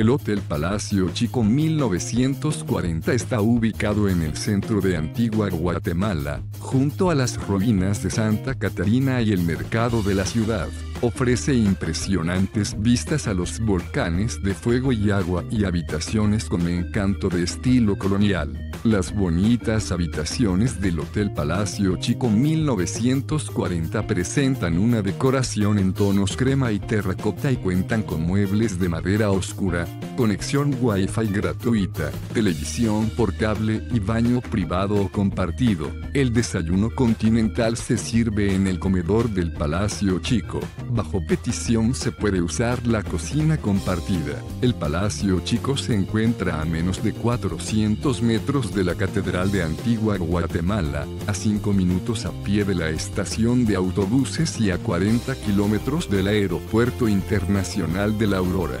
El Hotel Palacio Chico 1940 está ubicado en el centro de Antigua Guatemala, junto a las ruinas de Santa Catarina y el mercado de la ciudad. Ofrece impresionantes vistas a los volcanes de fuego y agua y habitaciones con encanto de estilo colonial. Las bonitas habitaciones del Hotel Palacio Chico 1940 presentan una decoración en tonos crema y terracota y cuentan con muebles de madera oscura, conexión Wi-Fi gratuita, televisión por cable y baño privado o compartido. El desayuno continental se sirve en el comedor del Palacio Chico. Bajo petición se puede usar la cocina compartida. El Palacio Chico se encuentra a menos de 400 metros de la Catedral de Antigua Guatemala, a 5 minutos a pie de la estación de autobuses y a 40 kilómetros del Aeropuerto Internacional de la Aurora.